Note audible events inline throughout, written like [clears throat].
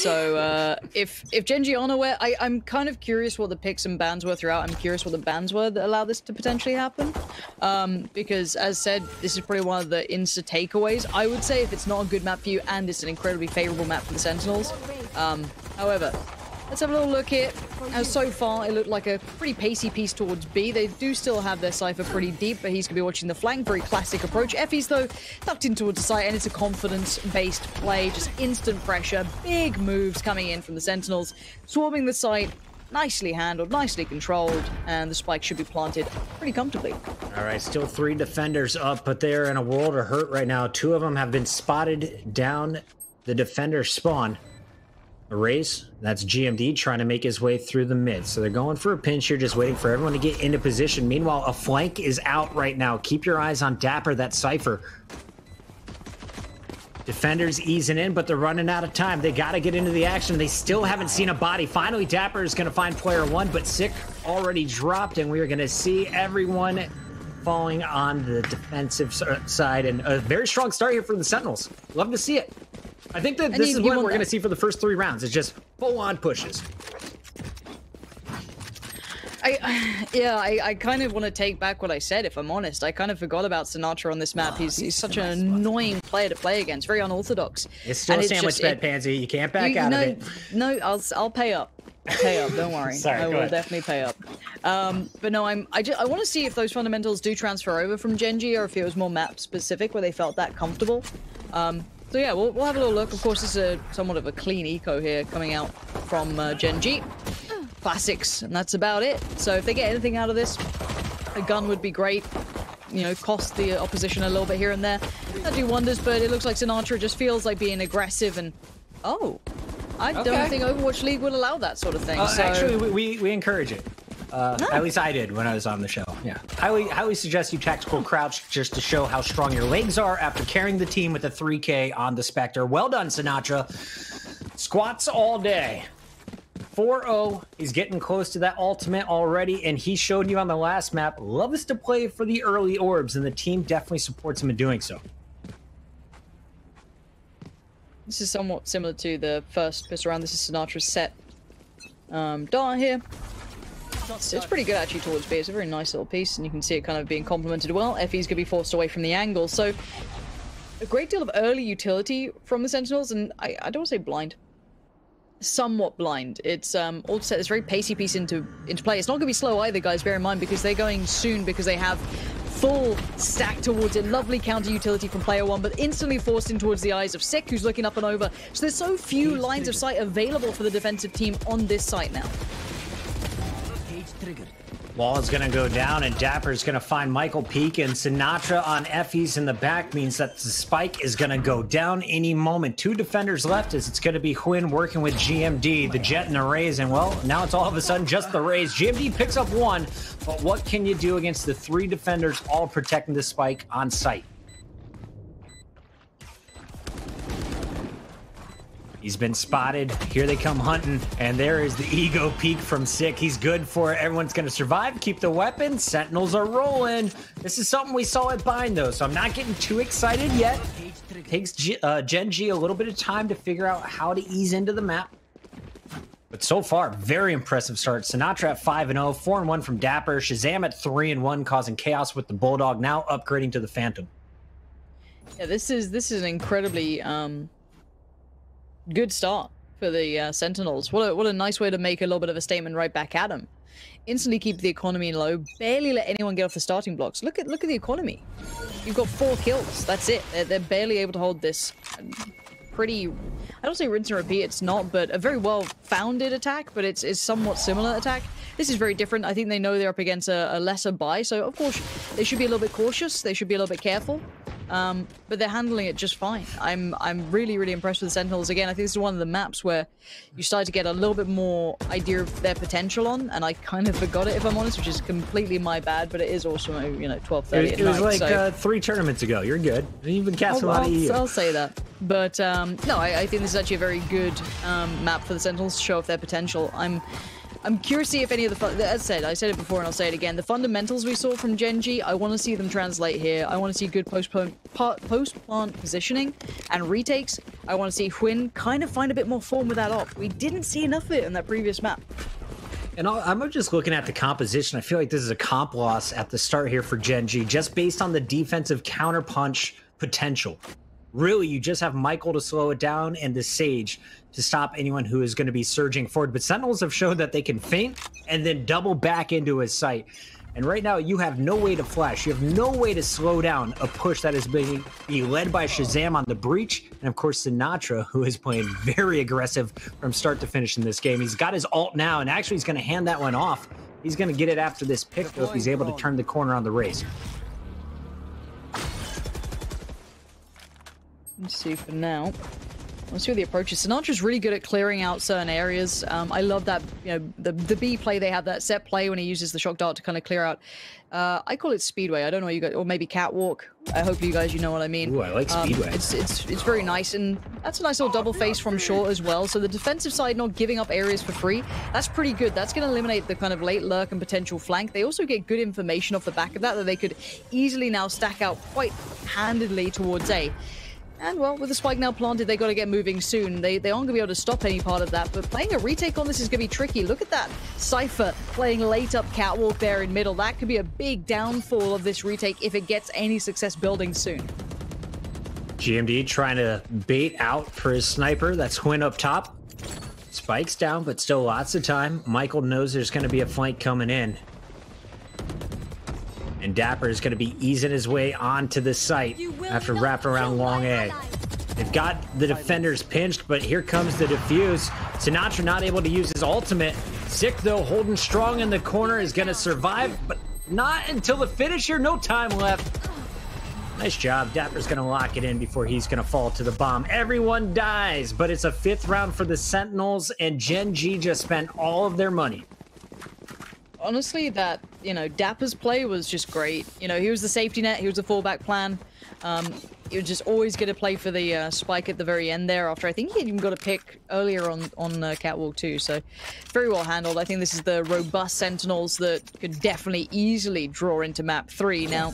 So uh, if if Gen G aren't I, I'm kind of curious what the picks and bans were throughout. I'm curious what the bans were that allow this to potentially happen. Um, because as said, this is probably one of the insta takeaways. I would say if it's not a good map for you and it's an incredibly favorable map for the Sentinels. Um, however, Let's have a little look here. So far, it looked like a pretty pacey piece towards B. They do still have their Cypher pretty deep, but he's going to be watching the flank. Very classic approach. effys, though, tucked in towards the site, and it's a confidence-based play. Just instant pressure. Big moves coming in from the Sentinels. Swarming the site. Nicely handled, nicely controlled, and the spike should be planted pretty comfortably. All right, still three defenders up, but they're in a world of hurt right now. Two of them have been spotted down the defender spawn. A Raze, that's GMD trying to make his way through the mid. So they're going for a pinch here, just waiting for everyone to get into position. Meanwhile, a flank is out right now. Keep your eyes on dapr, that Cypher. Defenders easing in, but they're running out of time. They got to get into the action. They still haven't seen a body. Finally, dapr is going to find player one, but Sick already dropped, and we are going to see everyone falling on the defensive side. And a very strong start here for the Sentinels. Love to see it. I think that this is what we're going to see for the first three rounds. It's just full-on pushes. I, [sighs] yeah, I, I kind of want to take back what I said, if I'm honest. I kind of forgot about Sinatraa on this map. Ah, he's, he's such an annoying player to play against, very unorthodox. It's still and a sandwich bed, Pansy. You can't back you, out no, of it. No, I'll, I'll pay up. Pay up, don't worry. [laughs] Sorry, I will ahead. definitely pay up. Um, but no, I'm, I, just, I want to see if those fundamentals do transfer over from Gen.G, or if it was more map specific where they felt that comfortable. Um, so yeah, we'll, we'll have a little look. Of course, is a, somewhat of a clean eco here coming out from uh, Gen G. Classics, and that's about it. So if they get anything out of this, a gun would be great. You know, cost the opposition a little bit here and there. That'd do wonders, but it looks like Sinatraa just feels like being aggressive and... Oh, I okay. don't think Overwatch League will allow that sort of thing. Uh, so... Actually, we, we encourage it. Uh, no. At least I did when I was on the show. Yeah. Highly, highly suggest you tactical crouch just to show how strong your legs are after carrying the team with a 3K on the Spectre. Well done, Sinatraa. Squats all day. 4-0. He's getting close to that ultimate already, and he showed you on the last map. Loves to play for the early orbs, and the team definitely supports him in doing so. This is somewhat similar to the first pistol round. This is Sinatraa's set. Um, Dart here. It's, it's pretty good actually towards B. It's a very nice little piece, and you can see it kind of being complemented well. effys going to be forced away from the angle, so a great deal of early utility from the Sentinels, and I, I don't want to say blind. Somewhat blind. It's um, all set this very pacey piece into into play. It's not going to be slow either, guys. Bear in mind because they're going soon because they have full stack towards it. Lovely counter utility from player one, but instantly forced in towards the eyes of Sick, who's looking up and over. So there's so few lines of sight available for the defensive team on this site now triggered. Wall is going to go down, and dapr is going to find MkaeL Peak, and Sinatraa on effys in the back means that the spike is going to go down any moment. Two defenders left as it's going to be huynh working with GMD, the Jett and the Raze, and well, now it's all of a sudden just the Raze. GMD picks up one, but what can you do against the three defenders all protecting the spike on site? He's been spotted. Here they come hunting. And there is the ego peak from Sick. He's good for it. Everyone's going to survive. Keep the weapons. Sentinels are rolling. This is something we saw at Bind, though, so I'm not getting too excited yet. Takes G uh, Gen G a little bit of time to figure out how to ease into the map. But so far, very impressive start. Sinatraa at 5 and 0, 4 1 from dapr. ShahZaM at 3 and 1, causing chaos with the Bulldog, now upgrading to the Phantom. Yeah, this is this is an incredibly um good start for the uh, Sentinels. What a, what a nice way to make a little bit of a statement right back at them. Instantly keep the economy low, barely let anyone get off the starting blocks. Look at look at the economy. You've got four kills. That's it. They're, they're barely able to hold this pretty... I don't say rinse and repeat, it's not, but a very well-founded attack, but it's, it's somewhat similar attack. This is very different. I think they know they're up against a, a lesser buy, so of course they should be a little bit cautious. They should be a little bit careful. Um, but they're handling it just fine. I'm I'm really really impressed with the Sentinels. Again, I think this is one of the maps where you start to get a little bit more idea of their potential on, and I kind of forgot it if I'm honest, which is completely my bad. But it is also you know 12:30. It, it was like so. uh, three tournaments ago. You're good. You've been casting I'll, a lot I'll, of EU. I'll say that. But um, no, I, I, think this is actually a very good um, map for the Sentinels to show off their potential. I'm I'm curious to see if any of the, as said, I said it before and I'll say it again. The fundamentals we saw from Gen.G, I want to see them translate here. I want to see good post-plant post positioning and retakes. I want to see huynh kind of find a bit more form with that op. We didn't see enough of it in that previous map. And I'm just looking at the composition. I feel like this is a comp loss at the start here for Gen.G, just based on the defensive counterpunch potential. Really, you just have MkaeL to slow it down and the Sage to stop anyone who is going to be surging forward. But Sentinels have shown that they can feint and then double back into his sight. And right now, you have no way to flash. You have no way to slow down a push that is being be led by ShahZaM on the breach. And of course, Sinatraa, [laughs] who is playing very aggressive from start to finish in this game. He's got his alt now, and actually, he's going to hand that one off. He's going to get it after this pick, though, if he's able to turn the corner on the Raze. Let's see for now. Let's see what the approach is. Sinatraa's really good at clearing out certain areas. Um, I love that, you know, the, the B play, they have that set play when he uses the shock dart to kind of clear out. Uh, I call it speedway. I don't know you guys, or maybe catwalk. I hope you guys, you know what I mean. Ooh, I like um, speedway. Um, it's, it's, it's very nice, and that's a nice little double face from short as well. So the defensive side not giving up areas for free, that's pretty good. That's going to eliminate the kind of late lurk and potential flank. They also get good information off the back of that that they could easily now stack out quite handedly towards A. And well, with the spike now planted, they got to get moving soon. They, they aren't going to be able to stop any part of that, but playing a retake on this is going to be tricky. Look at that Cypher playing late up catwalk there in middle. That could be a big downfall of this retake if it gets any success building soon. GMD trying to bait out for his sniper. That's huynh up top. Spikes down, but still lots of time. MkaeL knows there's going to be a flank coming in. And dapr is going to be easing his way onto the site after wrapping around long A. They've got the defenders pinched, but here comes the defuse. Sinatraa not able to use his ultimate. Sick, though, holding strong in the corner, is going to survive, but not until the finisher. No time left. Nice job. dapr's going to lock it in before he's going to fall to the bomb. Everyone dies, but it's a fifth round for the Sentinels, and Gen G just spent all of their money honestly, that, you know, dapr's play was just great. You know, he was the safety net, he was the fallback plan. Um, he was just always going to play for the uh, spike at the very end there after I think he even got a pick earlier on, on uh, Catwalk too. So very well handled. I think this is the robust Sentinels that could definitely easily draw into map three. Now,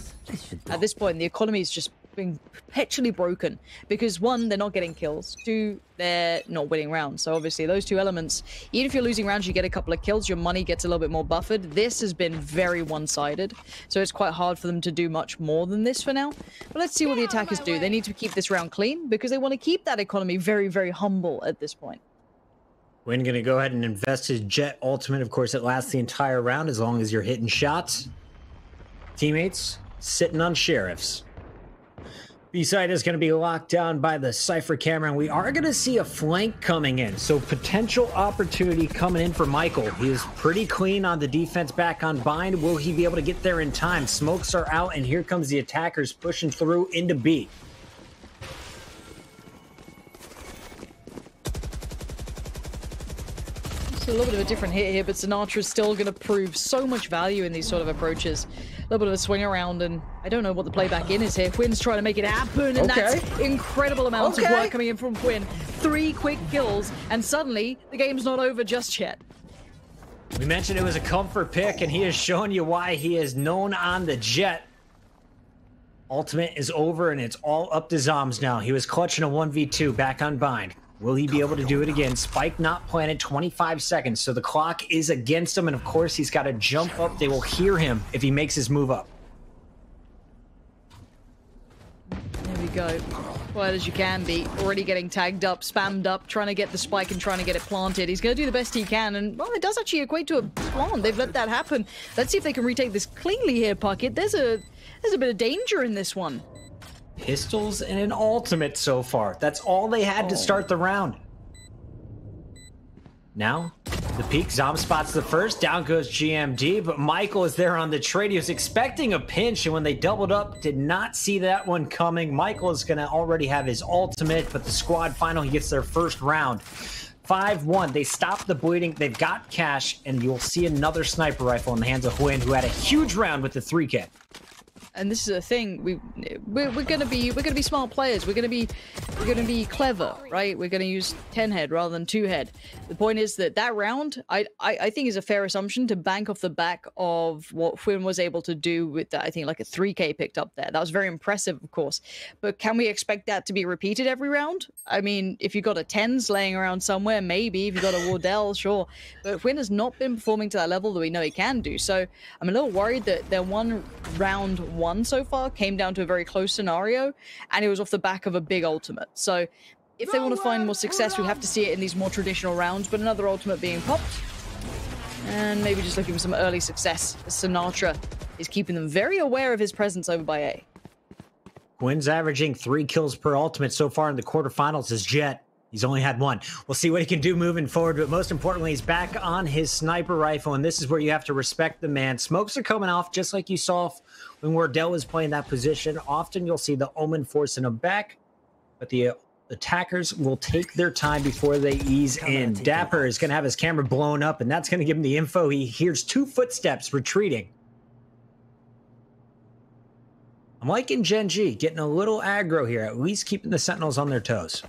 at this point, the economy is just being perpetually broken because one, they're not getting kills. Two, they're not winning rounds. So obviously those two elements, even if you're losing rounds, you get a couple of kills, your money gets a little bit more buffered. This has been very one-sided, so it's quite hard for them to do much more than this for now. But let's see what the attackers do. They need to keep this round clean because they want to keep that economy very, very humble at this point. huynh gonna go ahead and invest his Jett Ultimate. Of course, it lasts the entire round as long as you're hitting shots. Teammates sitting on sheriffs. B-side is going to be locked down by the Cypher camera, and we are going to see a flank coming in. So potential opportunity coming in for MkaeL. He is pretty clean on the defense back on bind. Will he be able to get there in time? Smokes are out, and here comes the attackers pushing through into B. It's a little bit of a different hit here, but Sinatraa is still going to prove so much value in these sort of approaches little bit of a swing around, and I don't know what the playback in is here. huynh's trying to make it happen, and okay. that's incredible amounts okay. of work coming in from huynh. Three quick kills, and suddenly the game's not over just yet. We mentioned it was a comfort pick, and he has shown you why he is known on the Jett. Ultimate is over, and it's all up to Zombs now. He was clutching a 1v2 back on bind. Will he be able to do it again? Spike not planted 25 seconds, so the clock is against him, and of course he's got to jump up. They will hear him if he makes his move up. There we go. Quiet as you can be. Already getting tagged up, spammed up, trying to get the spike and trying to get it planted. He's going to do the best he can, and well, it does actually equate to a plant. They've let that happen. Let's see if they can retake this cleanly here, Puckett. There's a there's a bit of danger in this one pistols and an ultimate so far. That's all they had oh. to start the round. Now, the peak, Zom spots the first, down goes GMD, but MkaeL is there on the trade. He was expecting a pinch, and when they doubled up, did not see that one coming. MkaeL is going to already have his ultimate, but the squad final, he gets their first round. 5-1. They stop the bleeding. They've got cash, and you'll see another sniper rifle in the hands of huynh, who had a huge round with the 3K. And this is a thing we we're, we're gonna be we're gonna be smart players. We're gonna be we're gonna be clever right? We're gonna use 10 head rather than 2 head. The point is that that round I, I i think is a fair assumption to bank off the back of what huynh was able to do with that i think like a 3k picked up there. That was very impressive of course. But can we expect that to be repeated every round? I mean if you got a TenZ laying around somewhere maybe. If you got a wardell [laughs] sure. But huynh has not been performing to that level that we know he can do. So i'm a little worried that their one round one so far came down to a very close scenario, and it was off the back of a big ultimate. So if they want to find more success, we have to see it in these more traditional rounds, but another ultimate being popped. And maybe just looking for some early success. Sinatra is keeping them very aware of his presence over by A. huynh's averaging three kills per ultimate so far in the quarterfinals as Jett. He's only had one. We'll see what he can do moving forward, but most importantly, he's back on his sniper rifle, and this is where you have to respect the man. Smokes are coming off just like you saw when Wardell was playing that position. Often you'll see the Omen forcing him back, but the uh, attackers will take their time before they ease in. dapr is going to have his camera blown up, and that's going to give him the info. He hears two footsteps retreating. I'm liking Gen G, getting a little aggro here, at least keeping the Sentinels on their toes.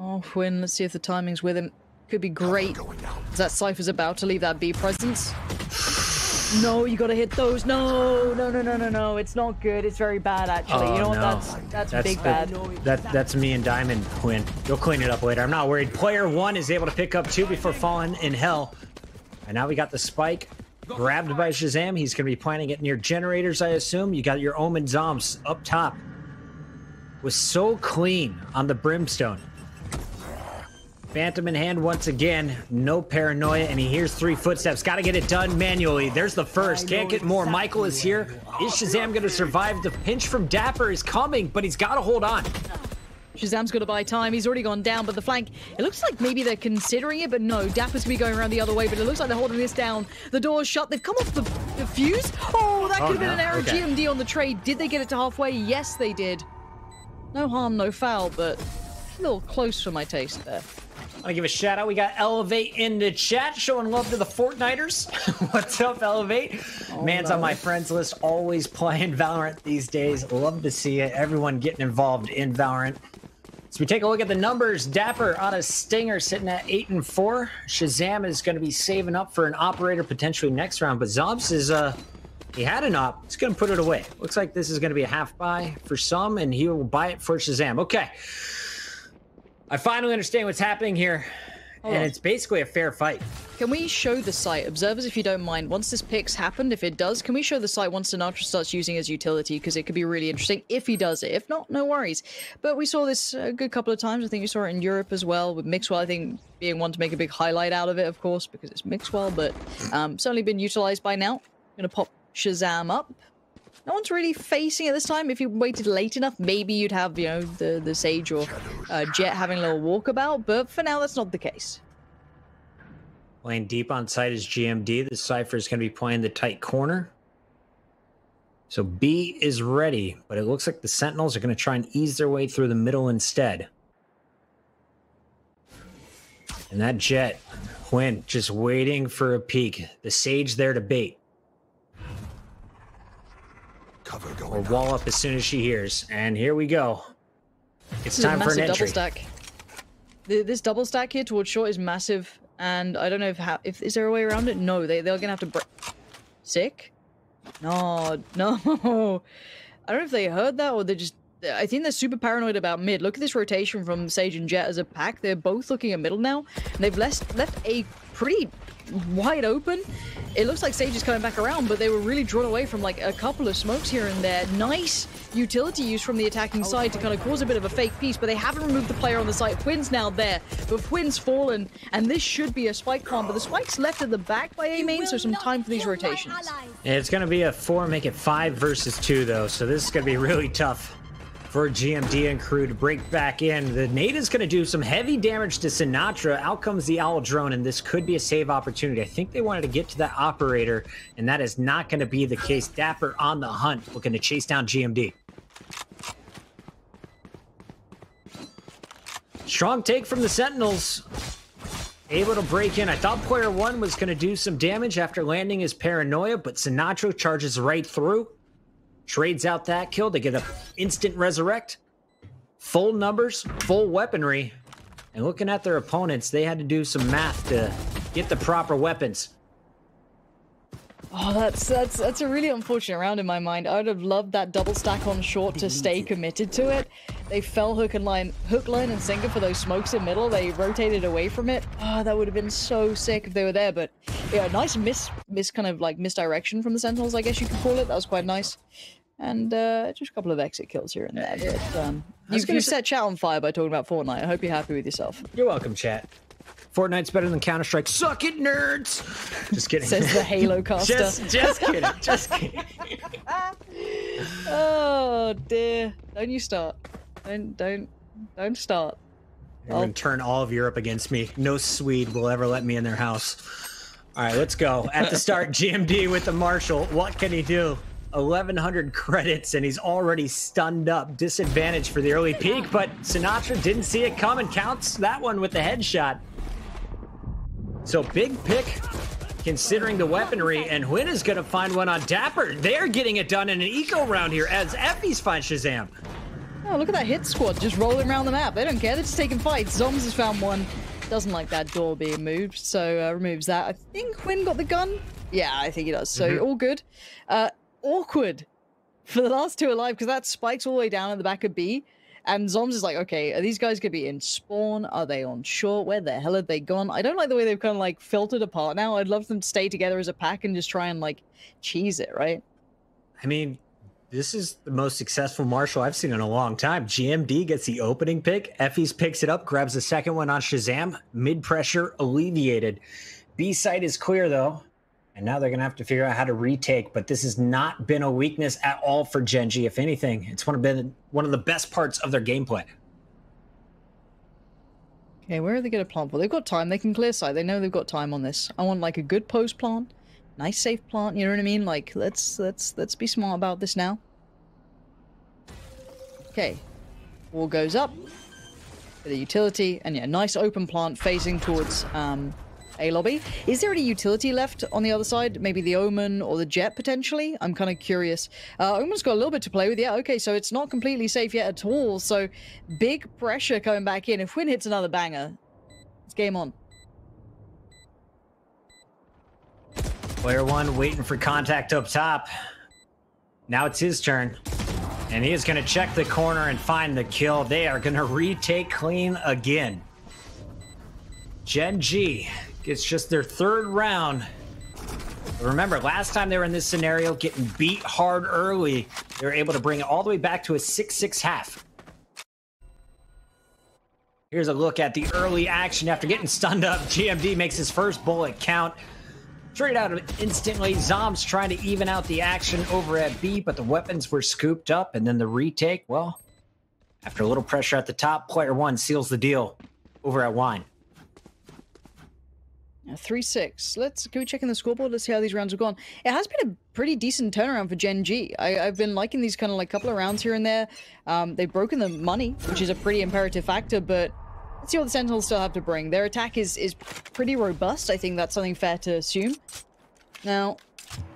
Oh, huynh, let's see if the timing's with him. Could be great. That Cypher's about to leave that B presence. No, you gotta hit those. No, no, no, no, no, no. It's not good. It's very bad, actually. Oh, you know what? That's, that's, that's big bad. That, that's me and Diamond, Quinn. You'll clean it up later. I'm not worried. Player one is able to pick up two before falling in hell. And now we got the spike grabbed by ShahZaM. He's going to be planting it near generators, I assume. You got your Omen Zombs up top. Was so clean on the Brimstone. Phantom in hand once again. No paranoia, and he hears three footsteps. Got to get it done manually. There's the first. Can't get more. MkaeL is here. Is ShahZaM going to survive? The pinch from dapr is coming, but he's got to hold on. ShahZaM's got to buy time. He's already gone down, but the flank, it looks like maybe they're considering it, but no, dapr's going to be going around the other way, but it looks like they're holding this down. The door's shut. They've come off the, the fuse. Oh, that could oh, have been no. an error. Okay. GMD on the trade. Did they get it to halfway? Yes, they did. No harm, no foul, but a little close for my taste there. I want to give a shout out. We got Elevate in the chat showing love to the Fortniters. [laughs] What's up, Elevate? Oh, Man's no. on my friends list, always playing Valorant these days. Love to see it. Everyone getting involved in Valorant. So we take a look at the numbers. dapr on a stinger sitting at 8 and 4. ShahZaM is going to be saving up for an operator potentially next round, but Zombs is uh he had an op. He's going to put it away. Looks like this is going to be a half buy for some, and he will buy it for ShahZaM. Okay. I finally understand what's happening here. Hold and on. it's basically a fair fight. Can we show the site? Observers, if you don't mind, once this pick's happened, if it does, can we show the site once Sinatraa starts using his utility? Because it could be really interesting if he does it. If not, no worries. But we saw this a good couple of times. I think we saw it in Europe as well, with Mixwell, I think, being one to make a big highlight out of it, of course, because it's Mixwell, but um, certainly been utilized by now. I'm going to pop ShahZaM up. No one's really facing it this time. If you waited late enough, maybe you'd have, you know, the, the Sage or uh, Jett having a little walkabout, but for now, that's not the case. Playing deep on site is GMD. The Cypher is going to be playing the tight corner. So B is ready, but it looks like the Sentinels are going to try and ease their way through the middle instead. And that Jett, huynh, just waiting for a peek. The Sage there to bait. Cover going or wall up as soon as she hears. And here we go. It's this time for an entry. Double stack. This double stack here towards short is massive, and I don't know if how if is there a way around it. No, they they're gonna have to break. Sick. No, no. [laughs] I don't know if they heard that or they just. I think they're super paranoid about mid. Look at this rotation from Sage and Jett as a pack. They're both looking at middle now. And they've left left a pretty wide open. It looks like Sage is coming back around, but they were really drawn away from like a couple of smokes here and there. Nice utility use from the attacking side to kind of cause a bit of a fake piece, but they haven't removed the player on the site. huynh's now there, but huynh's fallen, and this should be a spike farm, but the spike's left at the back by A main, so some time for these rotations. It's going to be a four, make it five versus two, though, so this is going to be [laughs] really tough for GMD and crew to break back in. The nade is going to do some heavy damage to Sinatraa. Out comes the Owl drone, and this could be a save opportunity. I think they wanted to get to that operator, and that is not going to be the case. dapr on the hunt, looking to chase down GMD. Strong take from the Sentinels. able to break in. I thought player one was going to do some damage after landing his paranoia, but Sinatraa charges right through, trades out that kill. to get an instant resurrect, full numbers, full weaponry. And looking at their opponents, they had to do some math to get the proper weapons. Oh, that's that's that's a really unfortunate round in my mind. I would have loved that double stack on short to stay [laughs] committed to it. They fell hook and line, hook, line, and sinker for those smokes in middle. They rotated away from it. Oh, that would have been so sick if they were there. But yeah, nice miss, miss kind of like misdirection from the Sentinels, I guess you could call it. That was quite nice. And uh, just a couple of exit kills here and there. But um, you, you set chat on fire by talking about Fortnite. I hope you're happy with yourself. You're welcome, chat. Fortnite's better than Counter Strike. Suck it, nerds. Just kidding. Says the Halo [laughs] caster. just, just kidding. Just [laughs] kidding. oh dear! Don't you start. Don't don't don't start. They're gonna turn all of Europe against me. No Swede will ever let me in their house. All right, let's go. At the start, GMD with the Marshal. What can he do? 1100 credits and he's already stunned up. Disadvantage for the early peak, but Sinatraa didn't see it coming. Counts that one with the headshot. So big pick considering the weaponry, and huynh is going to find one on dapr. They're getting it done in an eco round here as effys finds ShahZaM. Oh, look at that hit squad just rolling around the map. They don't care. They're just taking fights. Zombs has found one. Doesn't like that door being moved, so uh, removes that. I think huynh got the gun. Yeah, I think he does. So mm -hmm. all good. Uh, awkward for the last two alive because that spikes all the way down at the back of B. And Zombs is like, okay, are these guys gonna be in spawn? Are they on short? Where the hell have they gone? I don't like the way they've kind of like filtered apart now. I'd love them to stay together as a pack and just try and like cheese it, right? I mean, this is the most successful Marshal I've seen in a long time. GMD gets the opening pick. effys picks it up, grabs the second one on ShahZaM. Mid pressure alleviated. B side is clear though. And now they're going to have to figure out how to retake. But this has not been a weakness at all for Gen.G. If anything, it's one of been one of the best parts of their gameplay. Okay, where are they going to plant for? They've got time. They can clear side. They know they've got time on this. I want like a good post plant, nice safe plant. You know what I mean? Like let's let's let's be smart about this now. Okay, wall goes up. The utility, and yeah, nice open plant facing towards um, a lobby. Is there any utility left on the other side? Maybe the Omen or the Jett potentially? I'm kind of curious. Uh, Omen's got a little bit to play with. Yeah, okay, so it's not completely safe yet at all. So big pressure coming back in. If huynh hits another banger, it's game on. Player one waiting for contact up top. Now it's his turn. And he is going to check the corner and find the kill. They are going to retake clean again. Gen G it's just their third round. Remember, last time they were in this scenario, getting beat hard early, they were able to bring it all the way back to a 6-6 half. Here's a look at the early action after getting stunned up. GMD makes his first bullet count. Straight out of instantly, Zombs trying to even out the action over at B, but the weapons were scooped up, and then the retake, well, after a little pressure at the top, player one seals the deal over at Wine. Three six. Let's can we check in the scoreboard? Let's see how these rounds have gone. It has been a pretty decent turnaround for Gen G. I, have been liking these kind of like couple of rounds here and there. Um, they've broken the money, which is a pretty imperative factor. But see what the Sentinels still have to bring. Their attack is is pretty robust. I think that's something fair to assume. Now,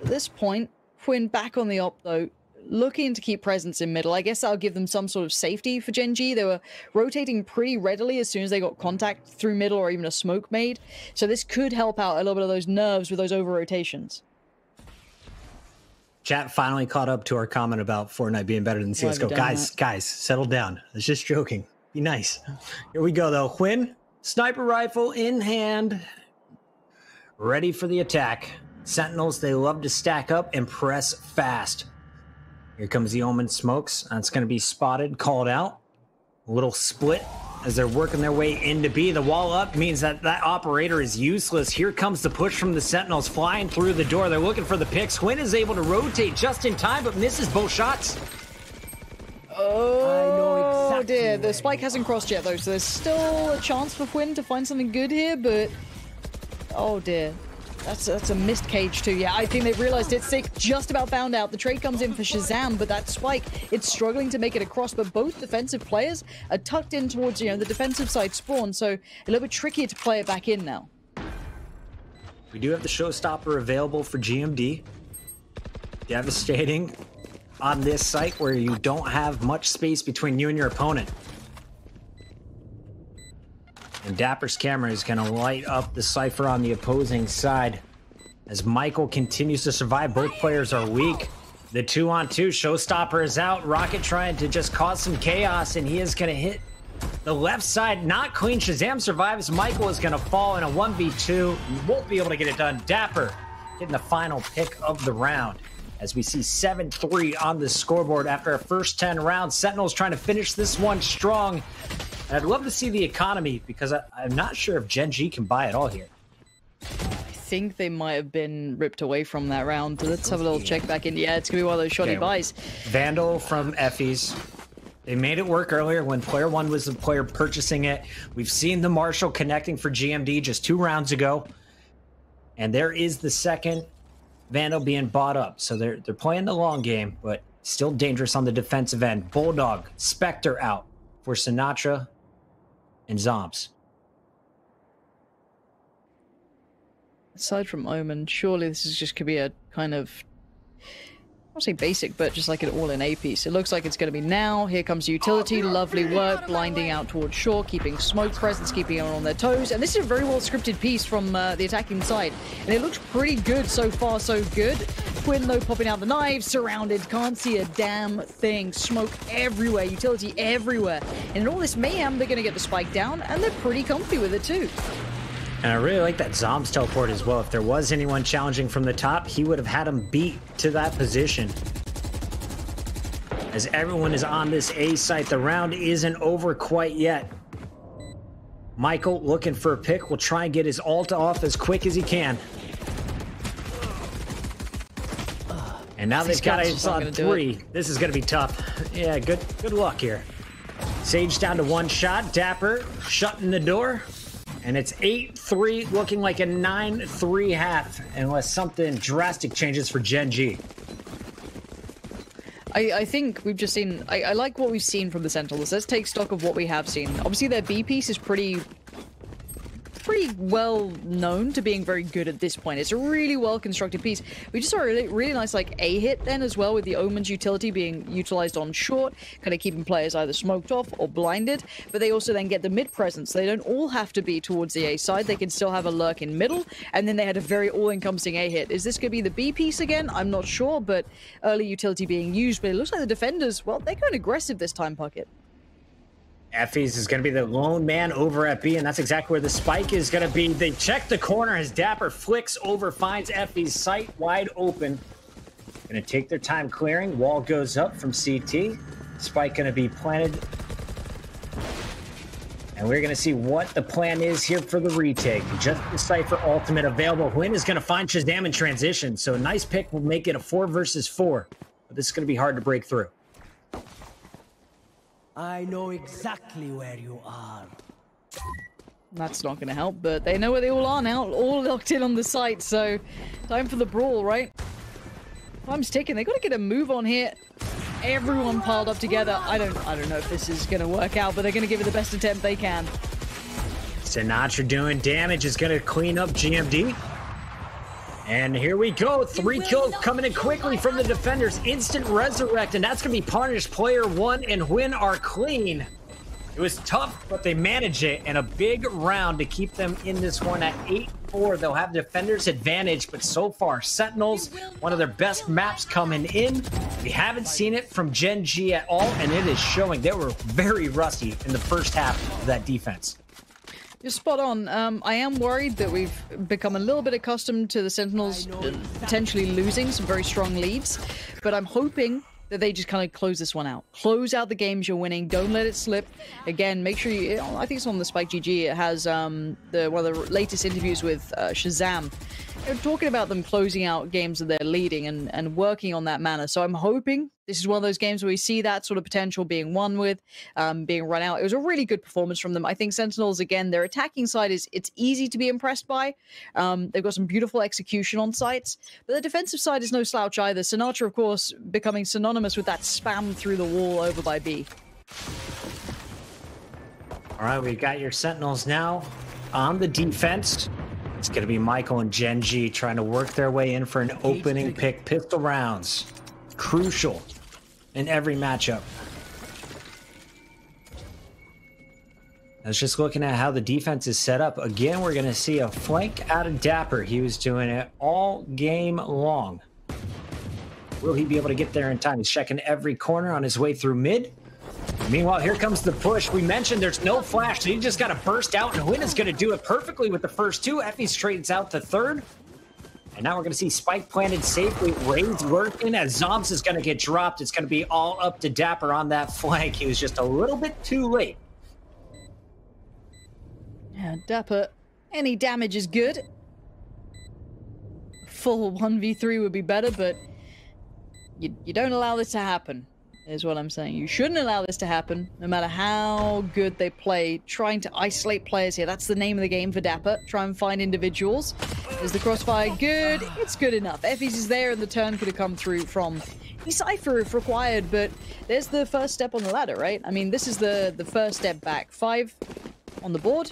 at this point, huynh back on the op though looking to keep presence in middle. I guess that'll give them some sort of safety for Gen G. They were rotating pretty readily as soon as they got contact through middle or even a smoke made. So this could help out a little bit of those nerves with those over rotations. Chat finally caught up to our comment about Fortnite being better than CSGO. Guys, that? guys, settle down. It's just joking. Be nice. Here we go, though. huynh, sniper rifle in hand, ready for the attack. Sentinels, they love to stack up and press fast. Here comes the Omen Smokes. That's going to be spotted, called out. A little split as they're working their way into B. The wall up means that that operator is useless. Here comes the push from the Sentinels flying through the door. They're looking for the picks. huynh is able to rotate just in time, but misses both shots. Oh, exactly dear. The spike hasn't crossed yet, though, so there's still a chance for huynh to find something good here, but... Oh, dear. That's that's a missed cage too. Yeah, I think they've realized it's Sick just about found out. The trade comes in for ShahZaM, but that spike, it's struggling to make it across. But both defensive players are tucked in towards you know the defensive side spawn, so a little bit trickier to play it back in now. We do have the showstopper available for GMD. Devastating on this site where you don't have much space between you and your opponent. And dapr's camera is going to light up the Cypher on the opposing side. As MkaeL continues to survive, both players are weak. The two on two, Showstopper is out. Rocket trying to just cause some chaos, and he is going to hit the left side. Not clean. ShahZaM survives. MkaeL is going to fall in a 1v2. Won't be able to get it done. dapr getting the final pick of the round as we see 7-3 on the scoreboard after our first 10 rounds. Sentinels trying to finish this one strong. And I'd love to see the economy because I, am not sure if Gen G can buy it all here. I think they might have been ripped away from that round. Let's have a little check back in. Yeah, it's going to be one of those shoddy okay, buys. Vandal from effys. They made it work earlier when player one was the player purchasing it. We've seen the Marshall connecting for GMD just two rounds ago. And there is the second Vandal being bought up. So they're they're playing the long game, but still dangerous on the defensive end. Bulldog, Spectre out for Sinatra and Zombs. Aside from Omen, surely this is just could be a kind of I'll say basic, but just like an all-in A piece. It looks like it's going to be now. Here comes utility. Lovely work. Blinding out towards shore, keeping smoke presence, keeping them on their toes. And this is a very well-scripted piece from uh, the attacking side. And it looks pretty good so far, so good. huynh, though, popping out the knives, surrounded. Can't see a damn thing. Smoke everywhere. Utility everywhere. And in all this mayhem, they're going to get the spike down, and they're pretty comfy with it, too. And I really like that Zombs teleport as well. If there was anyone challenging from the top, he would have had him beat to that position. As everyone is on this A site, the round isn't over quite yet. MkaeL looking for a pick will try and get his ult off as quick as he can. And now they've got it on three. This is going to be tough. Yeah, good good luck here. Sage down to one shot. dapr shutting the door. And it's 8-3, looking like a 9-3 half, unless something drastic changes for Gen G. I, I think we've just seen... I, I like what we've seen from the Sentinels. Let's take stock of what we have seen. Obviously, their B piece is pretty pretty well known to being very good at this point. It's a really well constructed piece. We just saw a really, really nice like A hit then as well with the Omen's utility being utilized on short, kind of keeping players either smoked off or blinded. But they also then get the mid presence. They don't all have to be towards the A side. They can still have a lurk in middle. And then they had a very all-encompassing A hit. Is this going to be the B piece again? I'm not sure, but early utility being used. But it looks like the defenders, well, they're going aggressive this time, Puckett. Effie's is going to be the lone man over at B, and that's exactly where the spike is going to be. They check the corner as dapr flicks over, finds Effie's sight wide open. Going to take their time clearing. Wall goes up from CT. Spike going to be planted. And we're going to see what the plan is here for the retake. Just the Cypher Ultimate available. huynh is going to find ShahZaM in transition. So a nice pick will make it a four versus four. But this is going to be hard to break through. I know exactly where you are. That's not going to help, but they know where they all are now, all locked in on the site, so time for the brawl, right? Time's ticking. They got to get a move on here. Everyone piled up together. I don't, I don't know if this is going to work out, but they're going to give it the best attempt they can. Sinatraa doing damage is going to clean up GMD. And here we go. Three kills coming in quickly from the defenders. Instant resurrect, and that's going to be punished. Player one and huynh are clean. It was tough, but they managed it, and a big round to keep them in this one at 8-4. They'll have defender's advantage, but so far, Sentinels, one of their best maps coming in. We haven't seen it from Gen G at all, and it is showing. They were very rusty in the first half of that defense. You're spot on. Um, I am worried that we've become a little bit accustomed to the Sentinels potentially losing some very strong leads, but I'm hoping that they just kind of close this one out. Close out the games you're winning. Don't let it slip. Again, make sure you. I think it's on the Spike GG. It has um, the one of the latest interviews with uh, ShahZaM. Talking about them closing out games that they're leading and, and working on that manner. So I'm hoping this is one of those games where we see that sort of potential being won with, um, being run out. It was a really good performance from them. I think Sentinels again, their attacking side is it's easy to be impressed by. Um, they've got some beautiful execution on sites, but the defensive side is no slouch either. Sinatraa, of course, becoming synonymous with that spam through the wall over by B. All right, we've got your Sentinels now on the defense. It's going to be MkaeL and Gen.G trying to work their way in for an opening pick pistol rounds. Crucial in every matchup. I was just looking at how the defense is set up. Again, we're going to see a flank out of dapr. He was doing it all game long. Will he be able to get there in time? He's checking every corner on his way through mid. Meanwhile, here comes the push. We mentioned there's no flash, so he just got to burst out, and huynh is going to do it perfectly with the first two. Effie trades out the third. And now we're going to see Spike planted safely. Raids working as Zombs is going to get dropped. It's going to be all up to dapr on that [laughs] flank. He was just a little bit too late. Yeah, dapr, any damage is good. Full 1v3 would be better, but you, you don't allow this to happen is what I'm saying. You shouldn't allow this to happen, no matter how good they play. Trying to isolate players here. That's the name of the game for dapr. Try and find individuals. Is the crossfire good? It's good enough. effys is there and the turn could have come through from Cypher if required, but there's the first step on the ladder, right? I mean, this is the, the first step back. Five on the board.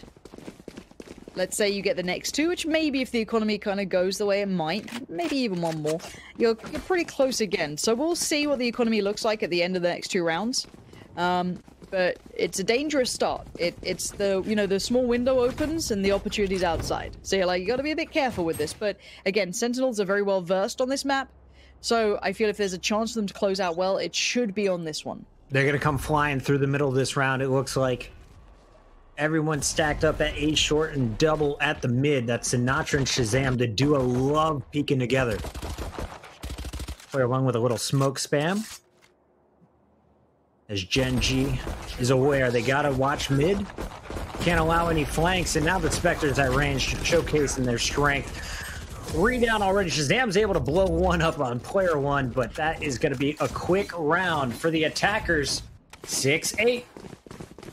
Let's say you get the next two, which maybe if the economy kind of goes the way it might, maybe even one more, you're, you're pretty close again. So we'll see what the economy looks like at the end of the next two rounds. Um, but it's a dangerous start. It, it's the, you know, the small window opens and the opportunity's outside. So you're like, you gotta be a bit careful with this. But again, Sentinels are very well versed on this map. So I feel if there's a chance for them to close out well, it should be on this one. They're gonna come flying through the middle of this round, it looks like. Everyone stacked up at A short and double at the mid. That's Sinatraa and ShahZaM. The duo love peeking together. Play along with a little smoke spam. As Gen G is aware, they gotta watch mid. Can't allow any flanks, and now the Spectres at range showcasing their strength. Three down already. ShahZaM's able to blow one up on player one, but that is gonna be a quick round for the attackers. 6-8.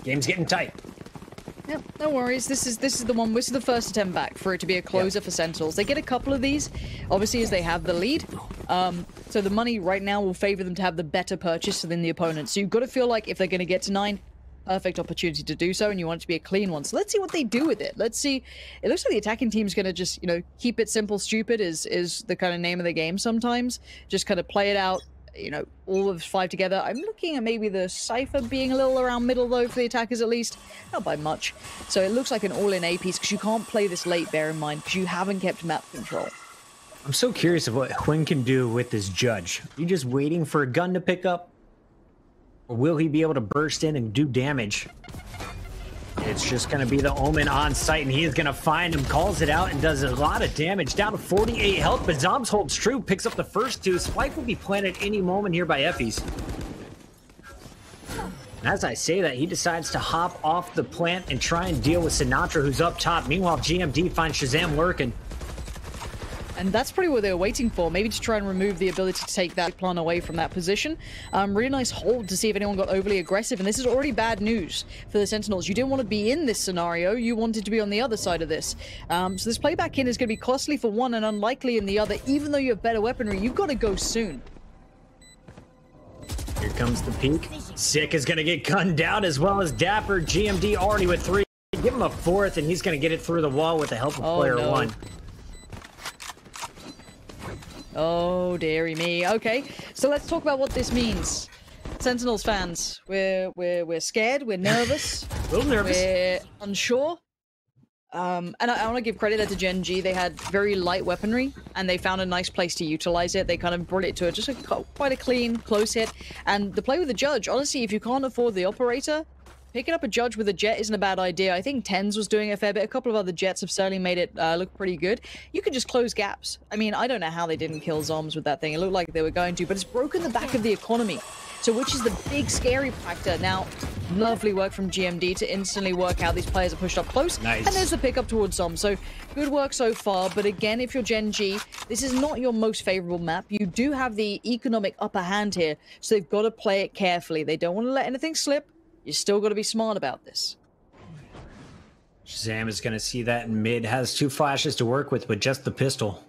Game's getting tight. Yep, no worries. This is this is the one. This is the first attempt back for it to be a closer for Sentinels. They get a couple of these, obviously, as they have the lead. Um, so the money right now will favor them to have the better purchase than the opponent. So you've got to feel like if they're going to get to nine, perfect opportunity to do so, and you want it to be a clean one. So let's see what they do with it. Let's see. It looks like the attacking team's going to just, you know, keep it simple, stupid is is the kind of name of the game sometimes. Just kind of play it out, you know, all of five together. I'm looking at maybe the Cypher being a little around middle, though, for the attackers at least. Not by much. So it looks like an all-in A piece, because you can't play this late, bear in mind, because you haven't kept map control. I'm so curious of what huynh can do with this judge. Are you just waiting for a gun to pick up? Or will he be able to burst in and do damage? It's just going to be the Omen on site, and he is going to find him, calls it out, and does a lot of damage. Down to 48 health, but Zombs holds true, picks up the first two. Spike will be planted any moment here by effys. As I say that, he decides to hop off the plant and try and deal with Sinatraa, who's up top. Meanwhile, GMD finds ShahZaM lurking. And that's probably what they were waiting for, maybe to try and remove the ability to take that plan away from that position. Um, really nice hold to see if anyone got overly aggressive, and this is already bad news for the Sentinels. You didn't want to be in this scenario, you wanted to be on the other side of this. Um, so this playback in is going to be costly for one and unlikely in the other. Even though you have better weaponry, you've got to go soon. Here comes the peak. Sick is going to get gunned down as well as dapr. GMD already with three. Give him a fourth, and he's going to get it through the wall with the help of oh, player no. one. Oh, dearie me. Okay, so let's talk about what this means. Sentinels fans, we're we're we're scared, we're nervous, [laughs] a little nervous, we're unsure. Um, and I, I want to give credit there to Gen.G. They had very light weaponry, and they found a nice place to utilize it. They kind of brought it to a, just a, quite a clean, close hit. And the play with the judge, honestly, if you can't afford the operator, Picking up a judge with a Jett isn't a bad idea. I think TenZ was doing a fair bit. A couple of other Jetts have certainly made it uh, look pretty good. You can just close gaps. I mean, I don't know how they didn't kill Zombs with that thing. It looked like they were going to, but it's broken the back of the economy. So which is the big scary factor? Now, lovely work from GMD to instantly work out these players are pushed up close. Nice. And there's the pickup towards Zom. So good work so far. But again, if you're Gen G, this is not your most favorable map. You do have the economic upper hand here. So they've got to play it carefully. They don't want to let anything slip. You still got to be smart about this. ShahZaM is going to see that in mid. Has two flashes to work with, but just the pistol.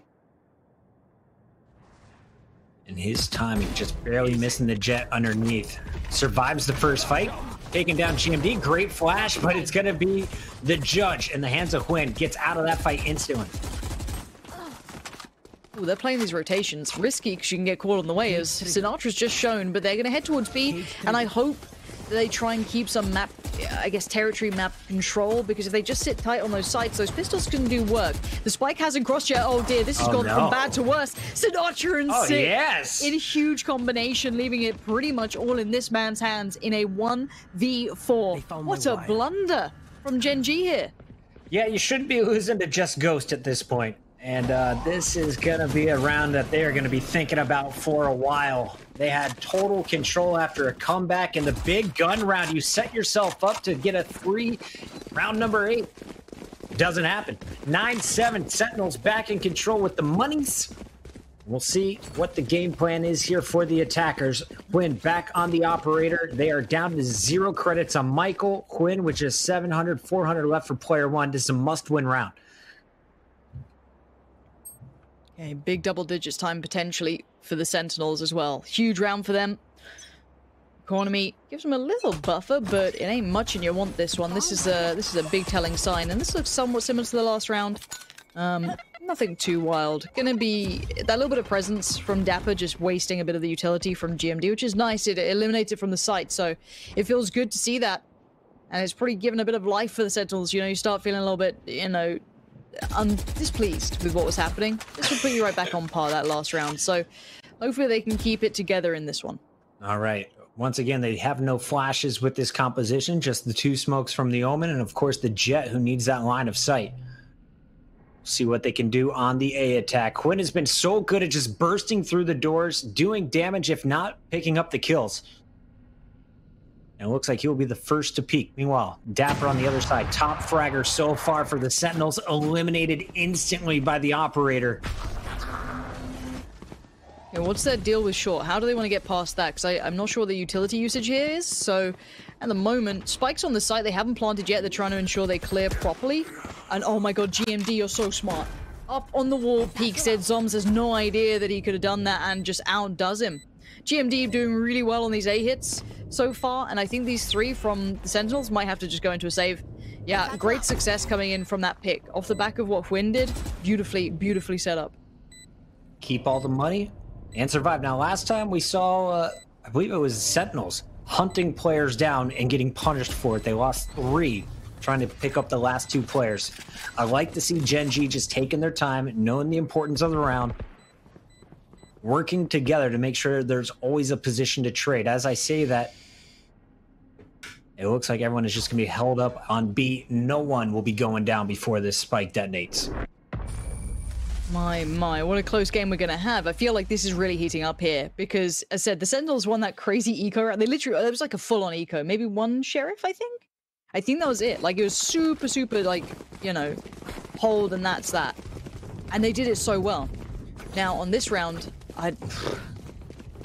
And his timing just barely missing the Jett underneath. Survives the first fight, taking down GMD. Great flash, but it's going to be the judge in the hands of huynh. Gets out of that fight instantly. Ooh, they're playing these rotations. Risky because you can get caught on the way, as Sinatraa's just shown, but they're going to head towards B, and I hope they try and keep some map, I guess, territory map control, because if they just sit tight on those sites, those pistols can do work. The spike hasn't crossed yet. Oh dear, this has Oh, gone no. from bad to worse. Sinatraa and Oh, Sick yes. in a huge combination, leaving it pretty much all in this man's hands in a 1v4. What a wire. blunder from Gen G here. Yeah, you shouldn't be losing to just Ghost at this point. And uh, this is going to be a round that they are going to be thinking about for a while. They had total control after a comeback in the big gun round. You set yourself up to get a three, round number eight. Doesn't happen. 9 7 Sentinels back in control with the monies. We'll see what the game plan is here for the attackers. huynh back on the operator. They are down to zero credits on MkaeL. huynh, which is 700, 400 left for player one. This is a must win round. Okay, big double digits time potentially for the Sentinels as well. Huge round for them. Economy gives them a little buffer, but it ain't much, and you want this one. This is a this is a big telling sign, and this looks somewhat similar to the last round. Um, nothing too wild. Gonna be that little bit of presence from dapr, just wasting a bit of the utility from GMD, which is nice. It eliminates it from the site, so it feels good to see that, and it's pretty given a bit of life for the Sentinels. You know, you start feeling a little bit, you know, un- displeased with what was happening. This will put you right back on par that last round. So hopefully they can keep it together in this one. All right. Once again, they have no flashes with this composition, just the two smokes from the Omen, and of course the Jett, who needs that line of sight. See what they can do on the A attack. huynh has been so good at just bursting through the doors, doing damage, if not picking up the kills. And it looks like he will be the first to peak. Meanwhile, dapr on the other side, top fragger so far for the Sentinels, eliminated instantly by the operator. What's their deal with short? How do they want to get past that? Because I'm not sure the utility usage here is. So at the moment, spikes on the site they haven't planted yet. They're trying to ensure they clear properly. And oh my god, GMD, you're so smart. Up on the wall, Peak said Zombs has no idea that he could have done that and just outdoes him. GMD doing really well on these A hits so far, and I think these three from the Sentinels might have to just go into a save. Yeah, great success coming in from that pick. Off the back of what huynh did, beautifully, beautifully set up. keep all the money and survive. Now, last time we saw, uh, I believe it was Sentinels hunting players down and getting punished for it. They lost three trying to pick up the last two players. I like to see Gen.G just taking their time, knowing the importance of the round, working together to make sure there's always a position to trade. As I say that, it looks like everyone is just going to be held up on B. No one will be going down before this spike detonates. My, my, what a close game we're going to have. I feel like this is really heating up here because, as I said, the Sentinels won that crazy eco round. They literally, it was like a full on eco. Maybe one sheriff, I think? I think that was it. Like, it was super, super, like, you know, hold and that's that. And they did it so well. Now, on this round, I. [sighs]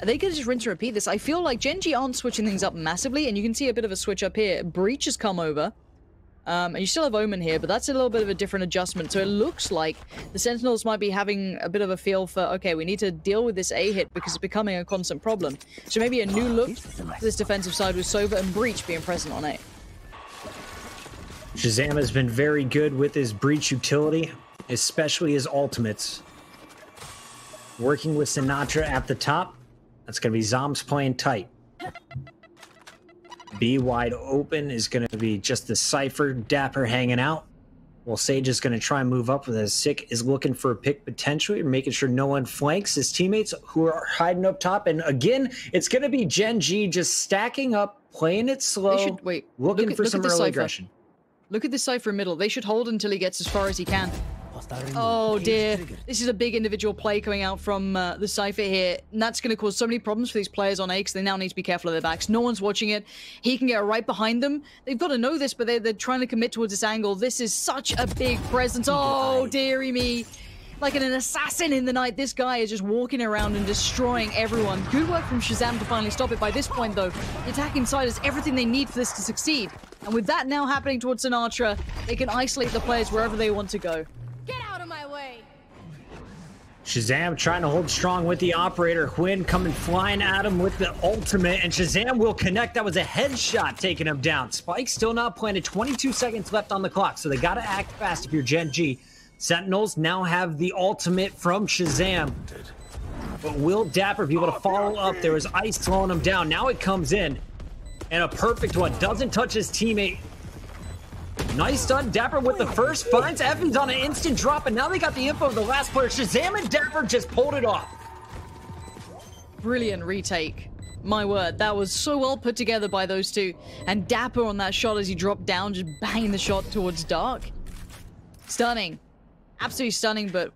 They to just rinse and repeat this? I feel like Gen.G aren't switching things up massively, and you can see a bit of a switch up here. Breach has come over. Um, and you still have Omen here, but that's a little bit of a different adjustment. So it looks like the Sentinels might be having a bit of a feel for, okay, we need to deal with this A hit because it's becoming a constant problem. So maybe a new look to this defensive side with Sova and Breach being present on A. ShahZaM has been very good with his breach utility, especially his ultimates. Working with Sinatraa at the top, that's going to be Zombs playing tight. B wide open is going to be just the Cypher dapr hanging out. Well, Sage is going to try and move up with his sick is looking for a pick potentially, making sure no one flanks his teammates who are hiding up top. And again, it's going to be Gen.G just stacking up, playing it slow, should- wait, looking look at- for look some early Cypher. aggression. Look at the Cypher middle. They should hold until he gets as far as he can. Oh dear. This is a big individual play coming out from uh, the Cypher here. And that's going to cause so many problems for these players on A because they now need to be careful of their backs. No one's watching it. He can get right behind them. They've got to know this, but they're, they're trying to commit towards this angle. This is such a big presence. Oh, dearie me. Like an, an assassin in the night, this guy is just walking around and destroying everyone. Good work from ShahZaM to finally stop it. By this point, though, the attack inside is everything they need for this to succeed. And with that now happening towards Sinatraa, they can isolate the players wherever they want to go. ShahZaM trying to hold strong with the operator. huynh coming flying at him with the ultimate, and ShahZaM will connect. That was a headshot taking him down. Spike still not planted. 22 seconds left on the clock, so they got to act fast if you're Gen.G. Sentinels now have the ultimate from ShahZaM. But will dapr be able to follow up? There was ice slowing him down. Now it comes in. And a perfect one. Doesn't touch his teammate. Nice stun. dapr with the first. Finds Evans on an instant drop. And now they got the info of the last player. ShahZaM and dapr just pulled it off. Brilliant retake. My word, that was so well put together by those two. And dapr on that shot as he dropped down, just banging the shot towards Dark. Stunning absolutely stunning, but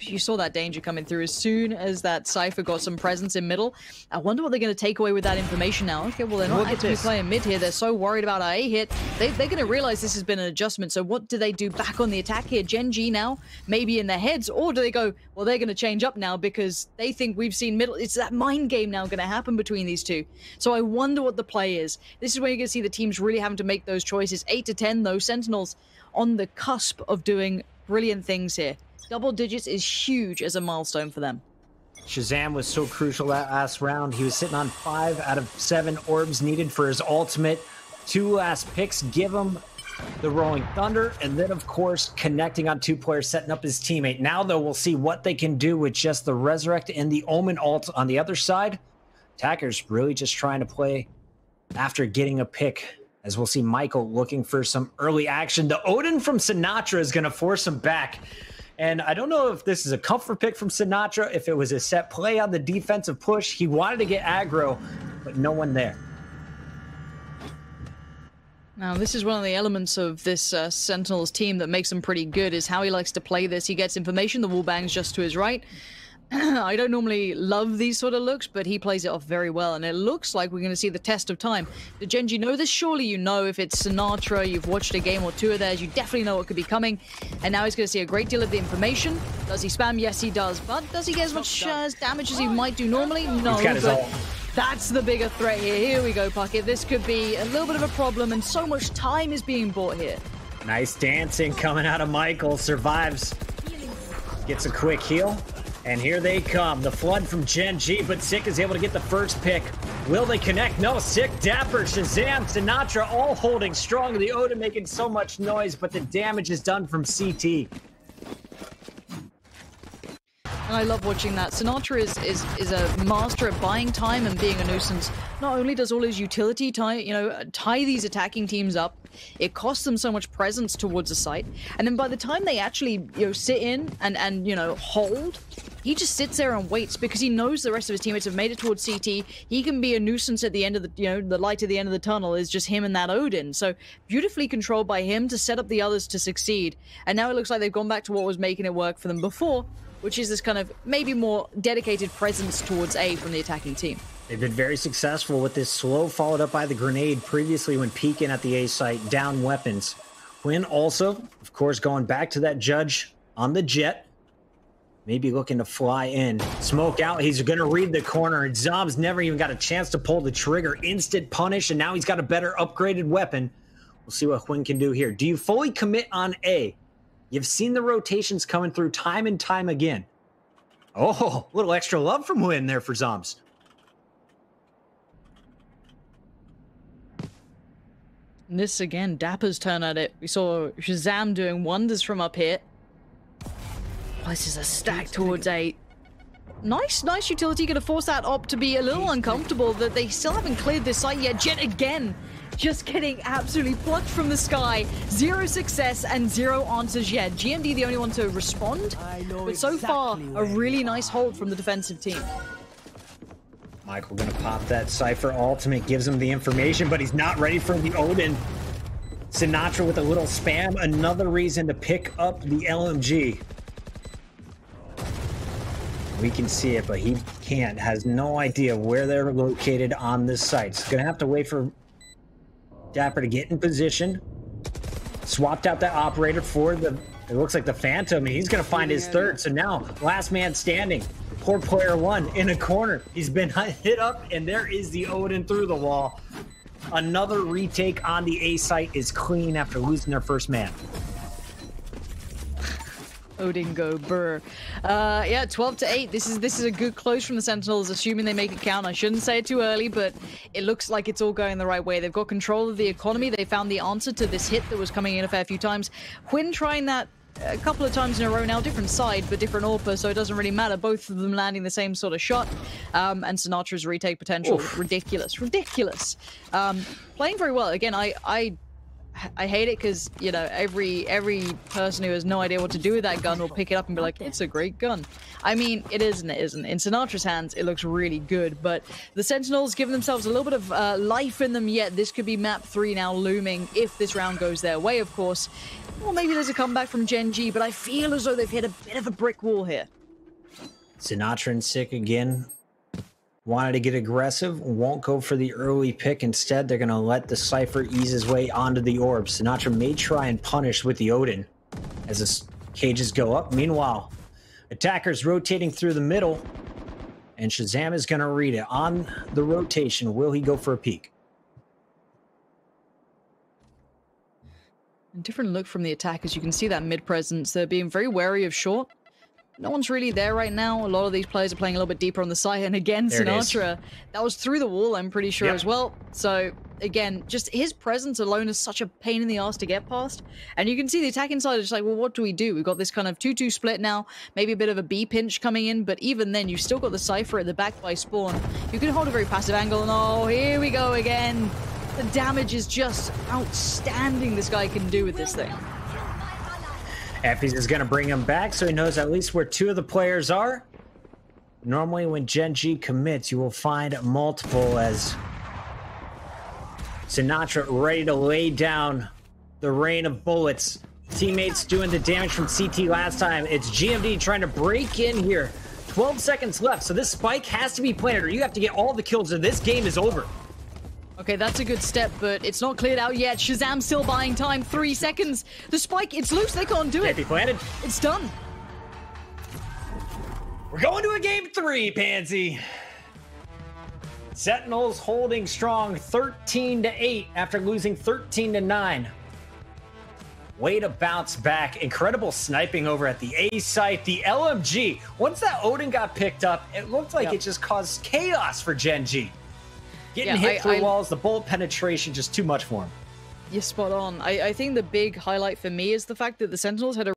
you saw that danger coming through as soon as that Cypher got some presence in middle. I wonder what they're going to take away with that information now. Okay, well, they're not Look actually playing mid here. They're so worried about our A hit. They, they're going to realize this has been an adjustment. So what do they do back on the attack here? Gen.G now, maybe in their heads, or do they go, well, they're going to change up now because they think we've seen middle. It's that mind game now going to happen between these two. So I wonder what the play is. This is where you're going to see the teams really having to make those choices. 8 to 10, though, Sentinels on the cusp of doing brilliant things here. Double digits is huge as a milestone for them. ShahZaM was so crucial that last round. He was sitting on five out of seven orbs needed for his ultimate. Two last picks give him the Rolling Thunder, and then, of course, connecting on two players, setting up his teammate. Now, though, we'll see what they can do with just the Resurrect and the Omen alt on the other side. Attackers really just trying to play after getting a pick as we'll see MkaeL looking for some early action. The Odin from Sinatraa is going to force him back. And I don't know if this is a comfort pick from Sinatraa, if it was a set play on the defensive push. He wanted to get aggro, but no one there. Now, this is one of the elements of this uh, Sentinels team that makes them pretty good, is how he likes to play this. He gets information, the wall bangs just to his right, [clears throat] I don't normally love these sort of looks, but he plays it off very well, and it looks like we're going to see the test of time. Did Gen.G know this? Surely you know if it's Sinatraa, you've watched a game or two of theirs, you definitely know what could be coming, and now he's going to see a great deal of the information. Does he spam? Yes, he does, but does he get as much uh, damage as he might do normally? No, but that's the bigger threat here. Here we go, Puckett. This could be a little bit of a problem, and so much time is being bought here. Nice dancing coming out of MkaeL. Survives. Gets a quick heal. And here they come. The flood from Gen.G, but Sick is able to get the first pick. Will they connect? No. Sick, dapr, ShahZaM, Sinatraa all holding strong. The Odin making so much noise, but the damage is done from CT. And I love watching that. Sinatraa is, is is a master at buying time and being a nuisance. Not only does all his utility tie, you know, tie these attacking teams up, it costs them so much presence towards a site, and then by the time they actually you know sit in and and you know hold, he just sits there and waits because he knows the rest of his teammates have made it towards CT. He can be a nuisance at the end of the, you know, the light at the end of the tunnel is just him and that Odin. So beautifully controlled by him to set up the others to succeed. And now it looks like they've gone back to what was making it work for them before, which is this kind of maybe more dedicated presence towards A from the attacking team. They've been very successful with this slow followed up by the grenade previously when peeking at the A site, down weapons. huynh also, of course, going back to that judge on the Jett, Maybe looking to fly in. Smoke out. He's going to read the corner. Zombs never even got a chance to pull the trigger. Instant punish. And now he's got a better upgraded weapon. We'll see what huynh can do here. Do you fully commit on A? You've seen the rotations coming through time and time again. Oh, a little extra love from huynh there for Zombs. this again, dapr's turn at it. We saw ShahZaM doing wonders from up here. Places a stack towards eight. Nice, nice utility. Gonna force that op to be a little uncomfortable that they still haven't cleared this site yet. Jett again. Just getting absolutely plucked from the sky. Zero success and zero answers yet. GMD the only one to respond. But so exactly far, a really nice hold from the defensive team. MkaeL gonna pop that Cypher ultimate, gives him the information, but he's not ready for the Odin. Sinatraa with a little spam, another reason to pick up the LMG. We can see it, but he can't. Has no idea where they're located on this site. He's gonna have to wait for dapr to get in position. Swapped out that operator for the. It looks like the Phantom, and he's gonna find his third. So now, last man standing. Poor player one in a corner. He's been [laughs] hit up, and there is the Odin through the wall. Another retake on the A site is clean after losing their first man. Odin go burr. Uh, yeah, 12 to 8. This is this is a good close from the Sentinels, assuming they make it count. I shouldn't say it too early, but it looks like it's all going the right way. They've got control of the economy. They found the answer to this hit that was coming in a fair few times. huynh trying that a couple of times in a row now, different side, but different AWPer, so it doesn't really matter. Both of them landing the same sort of shot. Um, and Sinatraa's retake potential, Oof. ridiculous, ridiculous. Um, playing very well. Again, I, I I hate it because you know every every person who has no idea what to do with that gun will pick it up and be like, "It's a great gun." I mean, it is and it isn't. In Sinatraa's hands, it looks really good, but the Sentinels give themselves a little bit of uh, life in them yet. This could be map three now looming if this round goes their way, of course. Or maybe there's a comeback from Gen.G, but I feel as though they've hit a bit of a brick wall here. Sinatraa and Sick again. Wanted to get aggressive, won't go for the early pick. Instead, they're going to let the Cypher ease his way onto the orb. Sinatraa may try and punish with the Odin as the cages go up. Meanwhile, attackers rotating through the middle, and ShahZaM is going to read it. On the rotation, will he go for a peek? Different look from the attackers. You can see that mid presence. They're being very wary of short. No one's really there right now. A lot of these players are playing a little bit deeper on the side. And again, There. Sinatraa, that was through the wall, I'm pretty sure Yep. as well. So again, just his presence alone is such a pain in the ass to get past. And you can see the attacking side is like, well, what do we do? We've got this kind of 2-2 split now, maybe a bit of a B pinch coming in, but even then, you've still got the Cypher at the back by Spawn. You can hold a very passive angle, and oh, here we go again. The damage is just outstanding this guy can do with this thing. Effie's is going to bring him back so he knows at least where two of the players are. Normally, when Gen.G commits, you will find multiple as Sinatraa ready to lay down the rain of bullets. Teammates doing the damage from CT last time. It's GMD trying to break in here. 12 seconds left, so this spike has to be planted or you have to get all the kills or this game is over. Okay, that's a good step, but it's not cleared out yet. ShahZaM still buying time. Three seconds. The spike, it's loose. They can't do Can't it. be planted. It's done. We're going to a game three, Pansy. Sentinels holding strong 13 to 8 after losing 13 to 9. Way to bounce back. Incredible sniping over at the A site. The LMG. Once that Odin got picked up, it looked like Yep. it just caused chaos for Gen G. Getting Yeah, hit I- through I- walls, the bullet penetration, just too much for him. You're spot on. I, I think the big highlight for me is the fact that the Sentinels had a